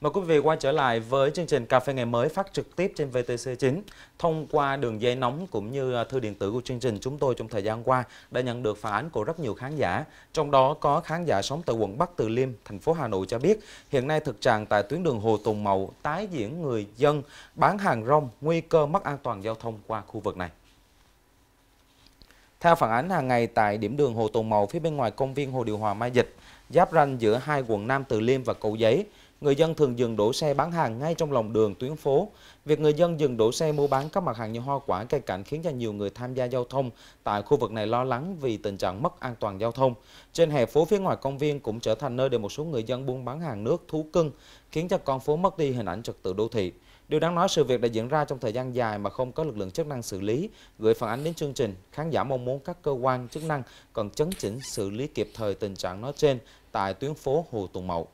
Mời quý vị quay trở lại với chương trình Cà phê ngày mới phát trực tiếp trên VTC9. Thông qua đường dây nóng cũng như à, thư điện tử của chương trình, chúng tôi trong thời gian qua đã nhận được phản ánh của rất nhiều khán giả. Trong đó có khán giả sống tại quận Bắc Từ Liêm, thành phố Hà Nội cho biết hiện nay thực trạng tại tuyến đường Hồ Tùng Mậu tái diễn người dân bán hàng rong, nguy cơ mất an toàn giao thông qua khu vực này. Theo phản ánh hàng ngày tại điểm đường Hồ Tùng Mậu phía bên ngoài công viên Hồ Điều Hòa Mai Dịch, giáp ranh giữa hai quận Nam Từ Liêm và Cầu Giấy, người dân thường dừng đổ xe bán hàng ngay trong lòng đường tuyến phố. Việc người dân dừng đổ xe mua bán các mặt hàng như hoa quả, cây cảnh khiến cho nhiều người tham gia giao thông tại khu vực này lo lắng vì tình trạng mất an toàn giao thông. Trên hè phố phía ngoài công viên cũng trở thành nơi để một số người dân buôn bán hàng nước, thú cưng, khiến cho con phố mất đi hình ảnh trật tự đô thị. Điều đáng nói sự việc đã diễn ra trong thời gian dài mà không có lực lượng chức năng xử lý, gửi phản ánh đến chương trình. Khán giả mong muốn các cơ quan chức năng cần chấn chỉnh xử lý kịp thời tình trạng nói trên tại tuyến phố Hồ Tùng Mậu.